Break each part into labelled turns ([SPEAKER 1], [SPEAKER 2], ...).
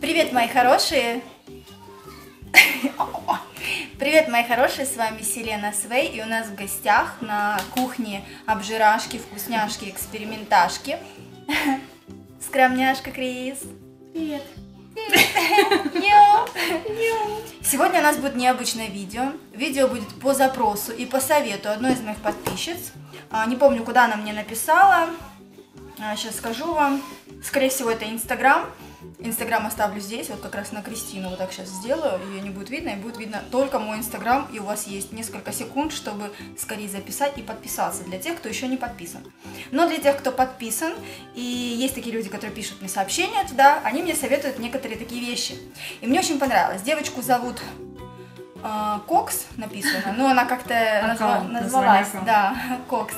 [SPEAKER 1] Привет, мои хорошие! Привет, мои хорошие, с вами Селена Свей, и у нас в гостях на кухне обжирашки, вкусняшки, эксперименташки. Скромняшка Крис. Привет. Сегодня у нас будет необычное видео. Видео будет по запросу и по совету одной из моих подписчиц. А, не помню, куда она мне написала. Сейчас скажу вам. Скорее всего, это Инстаграм. Инстаграм оставлю здесь, вот как раз на Кристину вот так сейчас сделаю, ее не будет видно, и будет видно только мой Инстаграм, и у вас есть несколько секунд, чтобы скорее записать и подписаться для тех, кто еще не подписан. Но для тех, кто подписан, и есть такие люди, которые пишут мне сообщения туда, они мне советуют некоторые такие вещи. И мне очень понравилось. Девочку зовут Кокс написано, но она как-то назва, назвалась, да, Кокс.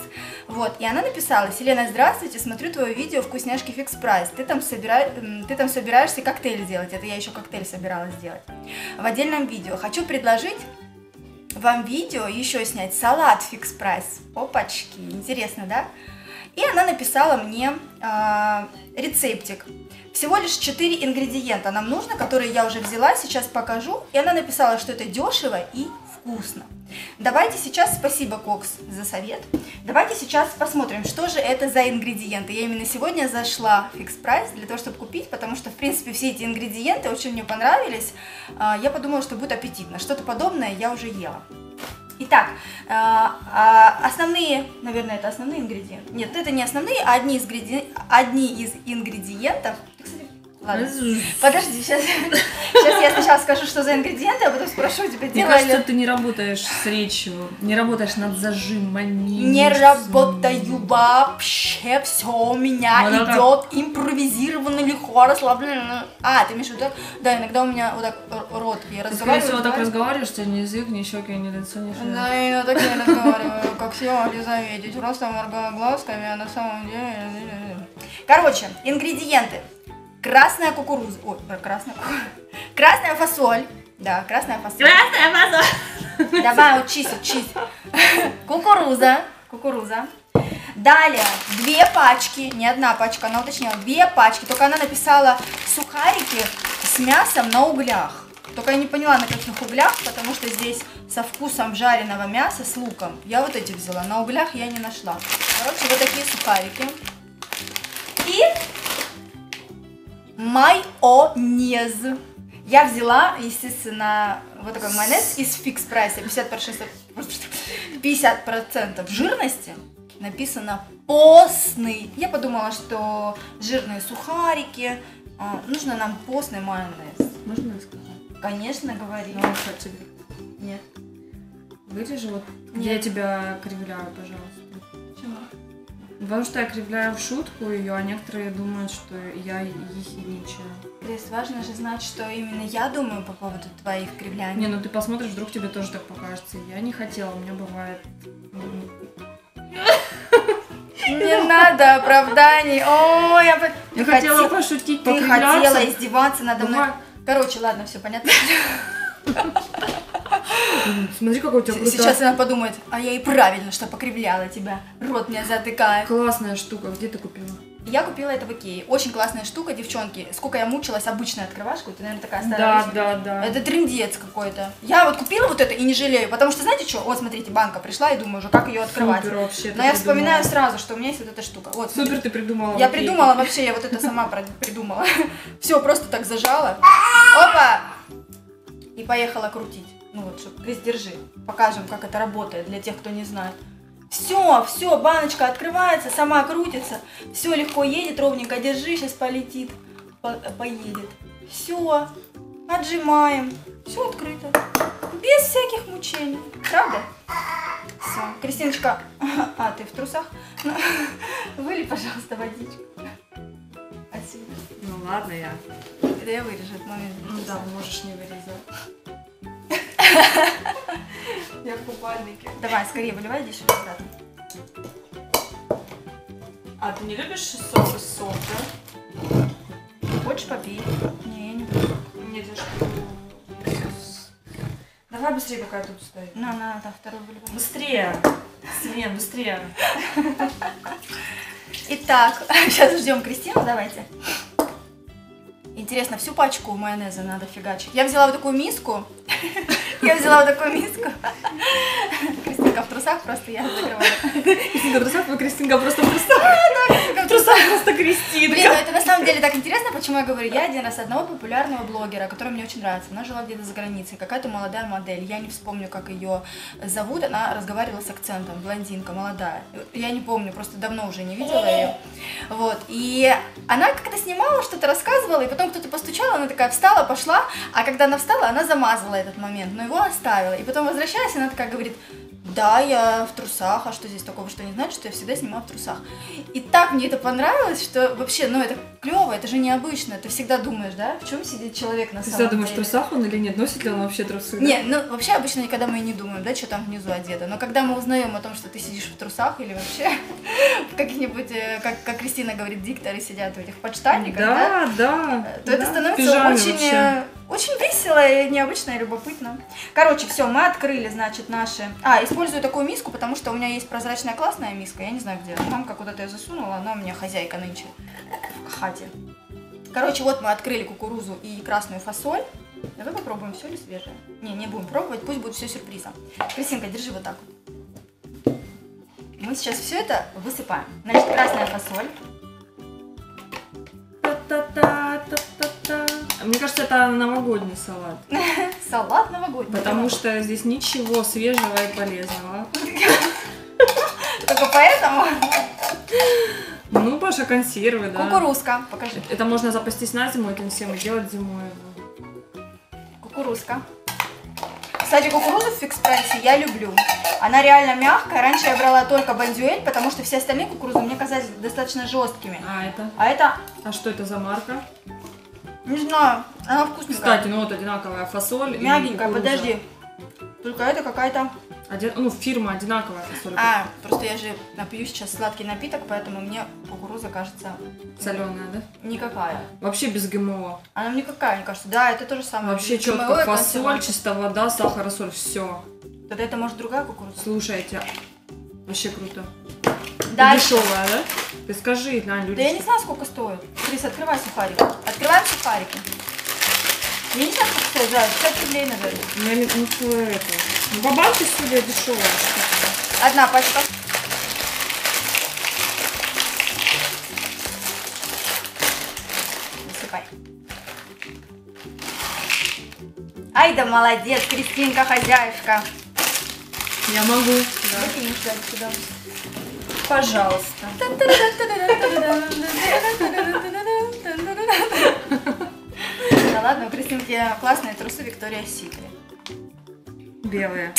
[SPEAKER 1] Вот, и она написала, Селена, здравствуйте, смотрю твое видео «Вкусняшки Fix Price». Ты там, собира... ты там собираешься коктейль делать, это я еще коктейль собиралась сделать. В отдельном видео хочу предложить вам видео еще снять салат Fix Price. Опачки, интересно, да? И она написала мне э, рецептик. Всего лишь 4 ингредиента нам нужно, которые я уже взяла, сейчас покажу. И она написала, что это дешево и вкусно. Давайте сейчас, спасибо, Кокс, за совет. Давайте сейчас посмотрим, что же это за ингредиенты. Я именно сегодня зашла в Fix Price для того, чтобы купить, потому что, в принципе, все эти ингредиенты очень мне понравились. А, я подумала, что будет аппетитно. Что-то подобное я уже ела. Итак, а, а, основные, наверное, это основные ингредиенты. Нет, это не основные, а одни из, одни из ингредиентов. Ладно. Подожди, сейчас, сейчас я сначала скажу, что за ингредиенты, а потом спрошу тебя,
[SPEAKER 2] Мне делали... кажется, ты не работаешь с речью, не работаешь над зажимами.
[SPEAKER 1] Не работаю вообще, все у меня ну, идет как... импровизированно, легко, расслабленно. А, ты имеешь в виду? Да, иногда у меня вот так рот, я
[SPEAKER 2] разговариваю. Скорее всего, так разговариваешь, у тебя ни язык, ни щеки, ни лицо, ни шея.
[SPEAKER 1] Да, я так не разговариваю, как все могли заметить, просто моргаю глазками, а на самом деле... Короче, ингредиенты красная кукуруза, ой, красная, красная фасоль, да, красная фасоль.
[SPEAKER 2] Красная фасоль.
[SPEAKER 1] Давай, учись, учись. Кукуруза, кукуруза. Далее, две пачки, не одна пачка, она уточнила, две пачки, только она написала сухарики с мясом на углях. Только я не поняла, на каких углях, потому что здесь со вкусом жареного мяса с луком. Я вот эти взяла, на углях я не нашла. Короче, вот такие сухарики. И майонез. Я взяла, естественно, вот такой майонез из фикс прайса 50%, 50% жирности. Написано постный. Я подумала, что жирные сухарики. А, нужно нам постный майонез.
[SPEAKER 2] Можно сказать?
[SPEAKER 1] Конечно, говори.
[SPEAKER 2] Ну, а тебе?
[SPEAKER 1] Нет.
[SPEAKER 2] Вырежи вот, Нет. я тебя кривляю, пожалуйста. Потому что я кривляю в шутку ее, а некоторые думают, что я ехидничаю.
[SPEAKER 1] Крис, важно же знать, что именно я думаю по поводу твоих кривляний.
[SPEAKER 2] Не, ну ты посмотришь, вдруг тебе тоже так покажется. Я не хотела, у меня бывает...
[SPEAKER 1] Не надо оправданий. Ой, я,
[SPEAKER 2] я хотела пошутить,
[SPEAKER 1] Ты хотела издеваться надо мной. Короче, ладно, все понятно.
[SPEAKER 2] Смотри, какой у тебя крутой.
[SPEAKER 1] Сейчас она подумает, а я и правильно, что покривляла тебя. Рот меня затыкает.
[SPEAKER 2] Классная штука. Где ты купила?
[SPEAKER 1] Я купила это в Икее. Очень классная штука, девчонки. Сколько я мучилась обычной открывашкой, это, наверное, такая
[SPEAKER 2] старая Да, вещь. да, да.
[SPEAKER 1] Это трендец какой-то. Я вот купила вот это и не жалею, потому что, знаете что, вот смотрите, банка пришла и думаю уже, как ее открывать.
[SPEAKER 2] Супер вообще,
[SPEAKER 1] Но я вспоминаю сразу, что у меня есть вот эта штука. Вот,
[SPEAKER 2] Супер ты придумала.
[SPEAKER 1] Я придумала вообще, я вот это сама придумала. Все, просто так зажала. Опа! И поехала крутить. Ну вот, чтобы, Крис, держи. Покажем, как это работает для тех, кто не знает. Все, все, баночка открывается, сама крутится. Все легко едет, ровненько держи, сейчас полетит, по поедет. Все, отжимаем. Все открыто. Без всяких мучений. Правда? Все. Кристиночка, а, ты в трусах? Выли, пожалуйста, водичку. Отсюда.
[SPEAKER 2] Ну ладно, я.
[SPEAKER 1] Это я вырежу этот момент.
[SPEAKER 2] Ну да, можешь не вырезать.
[SPEAKER 1] Я в купальнике. Давай, скорее выливай здесь сюда обратно.
[SPEAKER 2] А ты не любишь сок из сок, да?
[SPEAKER 1] Хочешь попей? Не, я не буду.
[SPEAKER 2] Нет, я что Давай быстрее, какая тут стоит.
[SPEAKER 1] На, на, да, второй выливай.
[SPEAKER 2] Быстрее! Свен, быстрее!
[SPEAKER 1] Итак, сейчас ждем Кристину, давайте. Интересно, всю пачку майонеза надо фигачить. Я взяла вот такую миску. Я взяла вот такую миску. Кристинка в трусах просто я закрываю.
[SPEAKER 2] Кристинка в трусах, вы Кристинка просто в трусах. В трусах просто Кристинка.
[SPEAKER 1] Блин, ну это на самом деле так интересно, почему я говорю. Я один раз одного популярного блогера, который мне очень нравится. Она жила где-то за границей. Какая-то молодая модель. Я не вспомню, как ее зовут. Она разговаривала с акцентом. Блондинка, молодая. Я не помню, просто давно уже не видела ее. Вот. И она как-то снимала, что-то рассказывала, и потом кто-то постучал, она такая встала, пошла, а когда она встала, она замазала этот момент, но его оставила. И потом возвращаясь, она такая говорит, да, я в трусах, а что здесь такого, что не знать, что я всегда снимаю в трусах. И так мне это понравилось, что вообще, ну это клево, это же необычно, ты всегда думаешь, да, в чем сидит человек на
[SPEAKER 2] ты
[SPEAKER 1] самом
[SPEAKER 2] всегда думаешь, в
[SPEAKER 1] деле.
[SPEAKER 2] трусах он или нет, носит ли он вообще трусы? да?
[SPEAKER 1] Не, ну вообще обычно никогда мы и не думаем, да, что там внизу одето. Но когда мы узнаем о том, что ты сидишь в трусах или вообще в каких-нибудь, э, как, как Кристина говорит, дикторы сидят в этих подштанниках, да,
[SPEAKER 2] Да, да.
[SPEAKER 1] то это
[SPEAKER 2] да, в
[SPEAKER 1] становится очень, э, очень весело и необычно и любопытно. Короче, все, мы открыли, значит, наши... А, использую такую миску, потому что у меня есть прозрачная классная миска, я не знаю где. Мамка куда-то ее засунула, она у меня хозяйка нынче в хате. Короче, вот мы открыли кукурузу и красную фасоль. Давай попробуем, все ли свежее. Не, не будем пробовать, пусть будет все сюрпризом. Кристинка, держи вот так вот. Мы сейчас все это высыпаем. Значит, красная фасоль.
[SPEAKER 2] Та-та-та-та-та-та. Мне кажется, это новогодний салат.
[SPEAKER 1] Салат новогодний.
[SPEAKER 2] Потому что здесь ничего свежего и полезного.
[SPEAKER 1] Только поэтому
[SPEAKER 2] Ну, Паша, консервы, да.
[SPEAKER 1] кукурузка. Покажи.
[SPEAKER 2] Это можно запастись на зиму этим всем и делать зимой.
[SPEAKER 1] Кукурузка. Кстати, кукурузу в фикс-прайсе я люблю. Она реально мягкая. Раньше я брала только бандюэль, потому что все остальные кукурузы мне казались достаточно жесткими.
[SPEAKER 2] А это?
[SPEAKER 1] А это,
[SPEAKER 2] А что это за марка?
[SPEAKER 1] Не знаю, она вкусненькая.
[SPEAKER 2] Кстати, ну вот одинаковая фасоль. и
[SPEAKER 1] Мягенькая,
[SPEAKER 2] кукуруза.
[SPEAKER 1] подожди. Только это какая-то...
[SPEAKER 2] Оди- Ну, фирма одинаковая фасоль.
[SPEAKER 1] А, просто я же напью сейчас сладкий напиток, поэтому мне кукуруза кажется
[SPEAKER 2] Соленая, да?
[SPEAKER 1] никакая.
[SPEAKER 2] Вообще без ГМО.
[SPEAKER 1] Она мне никакая, мне кажется. Да, это то же самое.
[SPEAKER 2] Вообще
[SPEAKER 1] ГМО
[SPEAKER 2] четко.
[SPEAKER 1] и
[SPEAKER 2] Фасоль, чистая вода, сахар, соль, все.
[SPEAKER 1] Тогда это может другая кукуруза?
[SPEAKER 2] Слушайте, вообще круто. И
[SPEAKER 1] Дальше.
[SPEAKER 2] Дешевая, да? Ты скажи, на, люди.
[SPEAKER 1] Да я не знаю, сколько стоит. Крис, открывай сухарики. Открываем сухарики. Я не знаю, стоит, да, 5 рублей, наверное.
[SPEAKER 2] Ну, я не- что это? Что ли, дешевая.
[SPEAKER 1] Одна пачка. Насыпай. Ай да молодец, Кристинка, хозяюшка.
[SPEAKER 2] Я могу. Да.
[SPEAKER 1] Выкинешь да, сюда.
[SPEAKER 2] Пожалуйста.
[SPEAKER 1] ладно, у Кристинки классные трусы Виктория Сикрет.
[SPEAKER 2] Белые.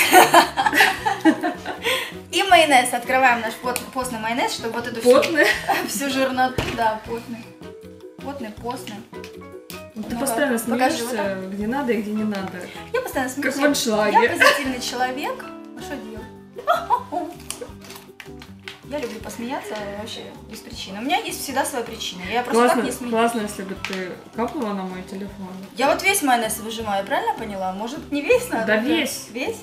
[SPEAKER 1] И майонез. Открываем наш пот- постный майонез, чтобы вот эту всю,
[SPEAKER 2] Потные.
[SPEAKER 1] всю жирноту, да, потный. Потный, постный.
[SPEAKER 2] Ты
[SPEAKER 1] Ну-ка,
[SPEAKER 2] постоянно
[SPEAKER 1] покажи
[SPEAKER 2] смеешься, где надо и где не надо.
[SPEAKER 1] Я постоянно смеюсь.
[SPEAKER 2] Как в аншлаге.
[SPEAKER 1] Я позитивный человек. Я люблю посмеяться вообще без причины. У меня есть всегда своя причина. Я просто так
[SPEAKER 2] Классно,
[SPEAKER 1] не смеюсь.
[SPEAKER 2] классно, если бы ты капнула на мой телефон.
[SPEAKER 1] Я вот весь майонез выжимаю, правильно поняла? Может, не весь надо?
[SPEAKER 2] Да весь.
[SPEAKER 1] Весь?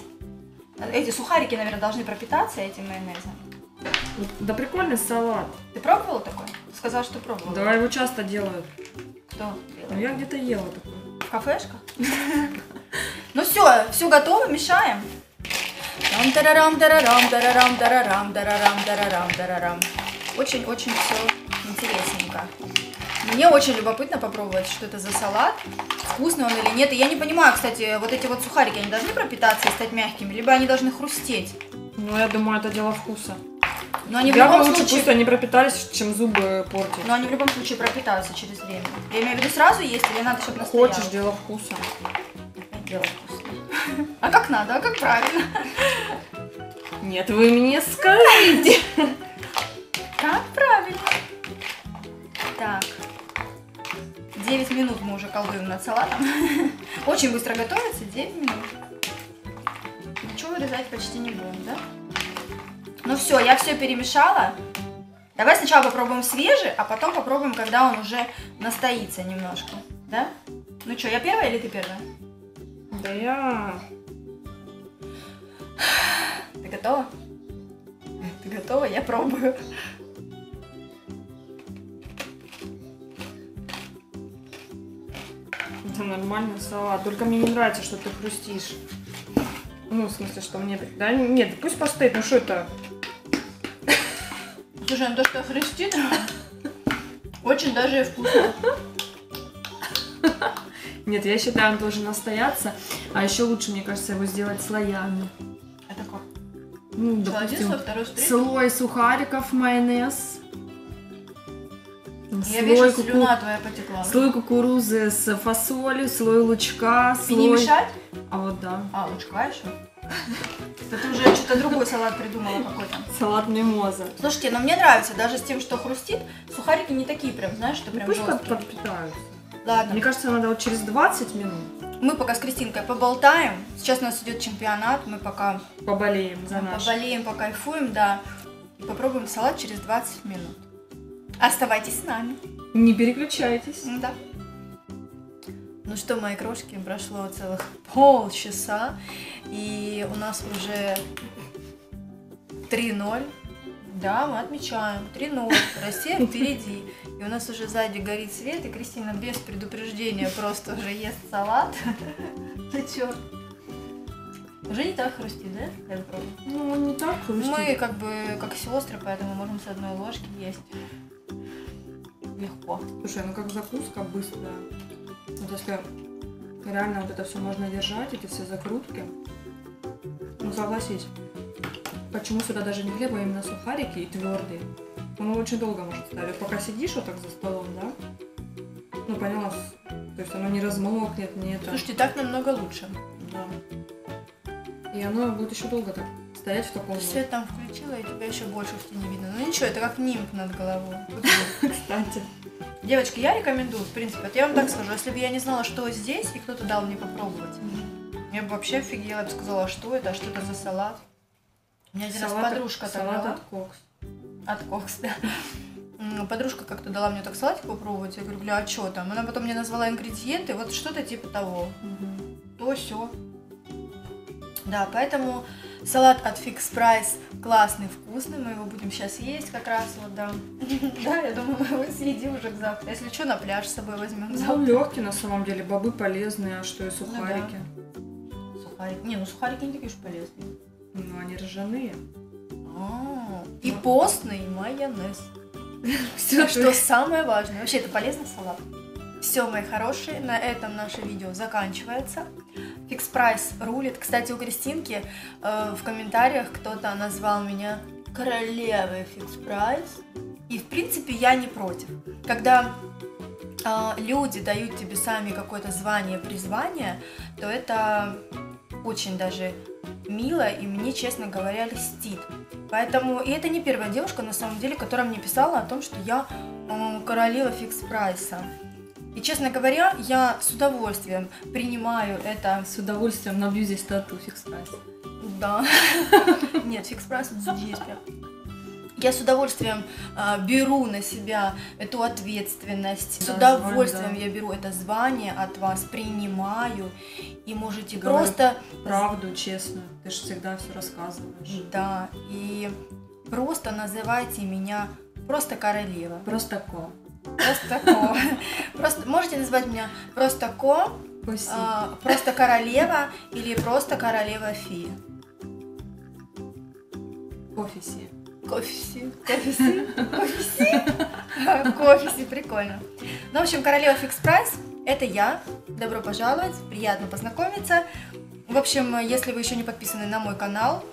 [SPEAKER 1] Эти сухарики, наверное, должны пропитаться этим майонезом.
[SPEAKER 2] Да прикольный салат.
[SPEAKER 1] Ты пробовала такой? Сказал, что пробовала.
[SPEAKER 2] Да, его часто делают.
[SPEAKER 1] Кто
[SPEAKER 2] Ну,
[SPEAKER 1] делал?
[SPEAKER 2] я где-то ела такой.
[SPEAKER 1] В кафешках? Ну все, все готово, мешаем. Там-тарарам, тарарам, тарарам, тарарам, тарарам, тарарам, тарарам. Очень-очень все интересненько. Мне очень любопытно попробовать, что это за салат, вкусный он или нет. И я не понимаю, кстати, вот эти вот сухарики, они должны пропитаться и стать мягкими, либо они должны хрустеть.
[SPEAKER 2] Ну, я думаю, это дело вкуса.
[SPEAKER 1] Но они в
[SPEAKER 2] я бы
[SPEAKER 1] любом
[SPEAKER 2] лучше
[SPEAKER 1] случае...
[SPEAKER 2] пусть они пропитались, чем зубы портить.
[SPEAKER 1] Но они в любом случае пропитаются через время. Я имею в виду сразу есть или надо, чтобы настояло?
[SPEAKER 2] Хочешь, дело вкуса.
[SPEAKER 1] Дело вкусное. А как надо, а как правильно?
[SPEAKER 2] Нет, вы мне скажите.
[SPEAKER 1] Как правильно? Так. 9 минут мы уже колдуем над салатом. Очень быстро готовится, 9 минут. Ничего вырезать почти не будем, да? Ну все, я все перемешала. Давай сначала попробуем свежий, а потом попробуем, когда он уже настоится немножко. Да? Ну что, я первая или ты первая?
[SPEAKER 2] Да я...
[SPEAKER 1] Ты готова? Ты готова? Я пробую.
[SPEAKER 2] Это нормальный салат. Только мне не нравится, что ты хрустишь. Ну, в смысле, что мне... Да нет, пусть постоит. Ну что это?
[SPEAKER 1] Слушай, ну то, что хрустит, очень даже вкусно.
[SPEAKER 2] Нет, я считаю, он должен настояться. А еще лучше, мне кажется, его сделать слоями.
[SPEAKER 1] Это как?
[SPEAKER 2] Ну, допустим,
[SPEAKER 1] слой, второй
[SPEAKER 2] слой сухариков, майонез.
[SPEAKER 1] Я
[SPEAKER 2] слой,
[SPEAKER 1] вижу,
[SPEAKER 2] куку-
[SPEAKER 1] слюна твоя потекла.
[SPEAKER 2] слой кукурузы с фасолью, слой лучка,
[SPEAKER 1] И не
[SPEAKER 2] слой...
[SPEAKER 1] мешать?
[SPEAKER 2] А вот да.
[SPEAKER 1] А, лучка еще? Да ты уже что-то другой салат придумала какой-то.
[SPEAKER 2] Салат мимоза.
[SPEAKER 1] Слушайте, но мне нравится, даже с тем, что хрустит, сухарики не такие прям, знаешь, что прям
[SPEAKER 2] Пусть под-
[SPEAKER 1] жесткие.
[SPEAKER 2] подпитаются.
[SPEAKER 1] Ладно,
[SPEAKER 2] Мне кажется, надо вот через 20 минут
[SPEAKER 1] мы пока с Кристинкой поболтаем. Сейчас у нас идет чемпионат, мы пока
[SPEAKER 2] поболеем за наш.
[SPEAKER 1] поболеем, покайфуем, да. И попробуем салат через 20 минут. Оставайтесь с нами.
[SPEAKER 2] Не переключайтесь.
[SPEAKER 1] Да. Ну что, мои крошки, прошло целых полчаса, и у нас уже 3-0. Да, мы отмечаем. 3-0. Россия впереди. И у нас уже сзади горит свет, и Кристина без предупреждения просто уже ест салат. Ну чё? Уже не так хрустит, да? Как пробую?
[SPEAKER 2] Ну, не так хрустит.
[SPEAKER 1] Мы как бы как сестры, поэтому можем с одной ложки есть. Легко.
[SPEAKER 2] Слушай, ну как закуска быстрая. Вот если реально вот это все можно держать, эти все закрутки. Ну согласись. Почему сюда даже не хлеб, а именно сухарики и твердые? Он очень долго может. Вот Пока сидишь вот так за столом, да? Ну поняла, то есть оно не размокнет, не это.
[SPEAKER 1] Слушайте, так намного лучше.
[SPEAKER 2] Да. И оно будет еще долго так стоять в таком
[SPEAKER 1] свет там включила, и тебя еще больше в тени видно. Ну ничего, это как нимб над головой.
[SPEAKER 2] Кстати.
[SPEAKER 1] Девочки, я рекомендую, в принципе. Вот я вам так скажу, если бы я не знала, что здесь, и кто-то дал мне попробовать, я бы вообще офигела, я бы сказала, что это, а что это за салат. У меня один раз
[SPEAKER 2] Салат-
[SPEAKER 1] подружка так
[SPEAKER 2] Салат
[SPEAKER 1] дала.
[SPEAKER 2] от кокс.
[SPEAKER 1] От Кокс, да. Подружка как-то дала мне так салатик попробовать. Я говорю, бля, а что там? Она потом мне назвала ингредиенты, вот что-то типа того. То все. Да, поэтому салат от Fix Price классный, вкусный. Мы его будем сейчас есть как раз вот, да. Да, я думаю, мы его съедим уже к завтра. Если что, на пляж с собой возьмем
[SPEAKER 2] Ну,
[SPEAKER 1] завтра.
[SPEAKER 2] легкие на самом деле, бобы полезные, а что и сухарики.
[SPEAKER 1] Сухарики. Не, ну сухарики не такие уж полезные.
[SPEAKER 2] Ну, они ржаные.
[SPEAKER 1] А, И постный майонез.
[SPEAKER 2] Все,
[SPEAKER 1] Что самое важное. Вообще, это полезный салат. Все, мои хорошие, на этом наше видео заканчивается. Fix Price рулит. Кстати, у Кристинки э, в комментариях кто-то назвал меня королевой Fix Price. И, в принципе, я не против. Когда э, люди дают тебе сами какое-то звание, призвание, то это очень даже мило и мне, честно говоря, льстит. Поэтому, и это не первая девушка, на самом деле, которая мне писала о том, что я э, королева Fix Price а. И, честно говоря, я с удовольствием принимаю это.
[SPEAKER 2] С удовольствием набью здесь тату Fix Price.
[SPEAKER 1] Да. Нет, фикс прайс вот здесь прям. Я с удовольствием а, беру на себя эту ответственность. С
[SPEAKER 2] Да,
[SPEAKER 1] удовольствием
[SPEAKER 2] звание, да.
[SPEAKER 1] я беру это звание от вас, принимаю. И можете
[SPEAKER 2] Говорю.
[SPEAKER 1] просто
[SPEAKER 2] Правду, честно. Ты же всегда все рассказываешь.
[SPEAKER 1] Да, и просто называйте меня просто королева.
[SPEAKER 2] Просто ко.
[SPEAKER 1] Просто ко. Просто можете назвать меня просто ко, а, просто королева или просто королева фи.
[SPEAKER 2] Кофеси.
[SPEAKER 1] Кофеси. Кофеси. Кофеси. Кофеси, прикольно. Ну, в общем, королева фикс прайс это я. Добро пожаловать, приятно познакомиться. В общем, если вы еще не подписаны на мой канал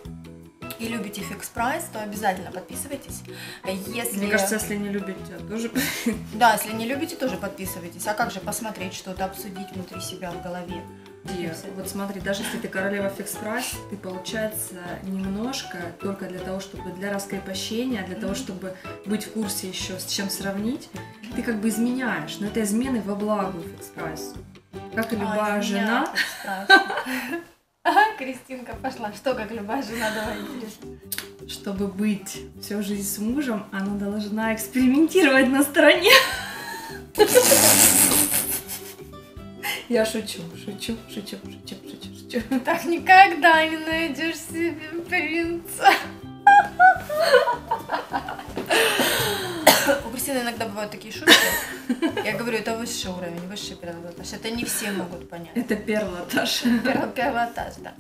[SPEAKER 1] и любите фикс прайс, то обязательно подписывайтесь. Если...
[SPEAKER 2] Мне кажется, если не любите, тоже...
[SPEAKER 1] Да, если не любите, тоже подписывайтесь. А как же посмотреть что-то, обсудить внутри себя в голове?
[SPEAKER 2] Ди, Вот смотри, даже если ты королева фикс прайс, ты, получается, немножко только для того, чтобы для раскрепощения, для того, чтобы быть в курсе еще с чем сравнить, ты как бы изменяешь. Но это измены во благо фикс прайсу. Как и любая
[SPEAKER 1] Ай,
[SPEAKER 2] жена,
[SPEAKER 1] фикс-прайс. Ага, Кристинка пошла. Что, как любая жена, давай интересно.
[SPEAKER 2] чтобы быть всю жизнь с мужем, она должна экспериментировать на стороне. Я шучу, шучу, шучу, шучу, шучу, шучу.
[SPEAKER 1] Так никогда не найдешь себе принца. У Кристина иногда бывают такие шутки. Я говорю, это высший уровень, высший пилотаж. Это не все могут понять.
[SPEAKER 2] Это первый этаж.
[SPEAKER 1] Первый, первый этаж, да.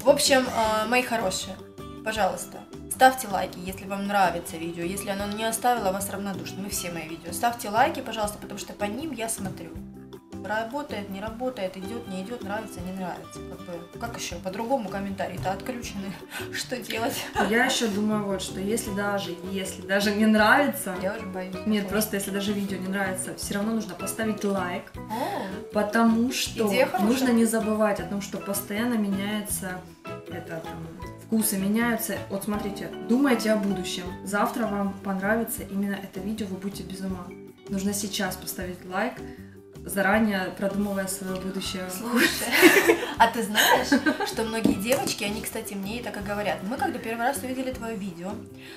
[SPEAKER 1] В общем, э, мои хорошие, пожалуйста, ставьте лайки, если вам нравится видео. Если оно не оставило вас равнодушным, мы все мои видео. Ставьте лайки, пожалуйста, потому что по ним я смотрю. Работает, не работает, идет, не идет, нравится, не нравится. Как, бы, как еще? По-другому комментарии-то отключены. Что делать?
[SPEAKER 2] Я еще думаю вот, что если даже, если даже не нравится,
[SPEAKER 1] Я уже боюсь.
[SPEAKER 2] нет, просто если даже видео не нравится, все равно нужно поставить лайк,
[SPEAKER 1] О,
[SPEAKER 2] потому что нужно не забывать о том, что постоянно меняется это там, вкусы меняются. Вот смотрите, думайте о будущем. Завтра вам понравится именно это видео, вы будете без ума. Нужно сейчас поставить лайк, заранее продумывая свое будущее.
[SPEAKER 1] Слушай, а ты знаешь, что многие девочки, они, кстати, мне и так и говорят. Мы когда первый раз увидели твое видео,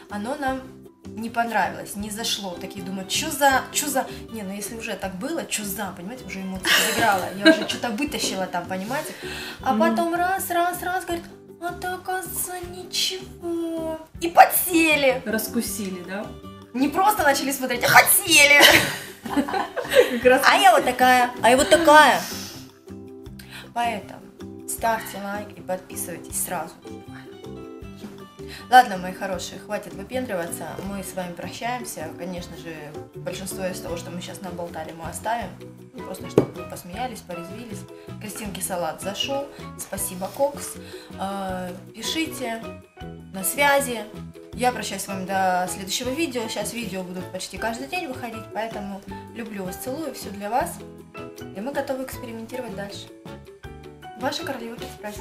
[SPEAKER 1] оно нам не понравилось, не зашло. Такие думают, что за, что за... Не, ну если уже так было, что за, понимаете, уже эмоции разыграла. Я уже что-то вытащила там, понимаете. А потом раз, раз, раз, говорит, а ты, оказывается, ничего. И подсели.
[SPEAKER 2] Раскусили, да?
[SPEAKER 1] Не просто начали смотреть, а подсели. А я вот такая, а я вот такая. Поэтому ставьте лайк и подписывайтесь сразу. Ладно, мои хорошие, хватит выпендриваться. Мы с вами прощаемся. Конечно же, большинство из того, что мы сейчас наболтали, мы оставим. Ну, Просто чтобы вы посмеялись, порезвились. Кристинки салат зашел. Спасибо, Кокс. Э, Пишите. На связи. Я прощаюсь с вами до следующего видео. Сейчас видео будут почти каждый день выходить, поэтому люблю вас, целую, все для вас. И мы готовы экспериментировать дальше. Ваша королева экспресс.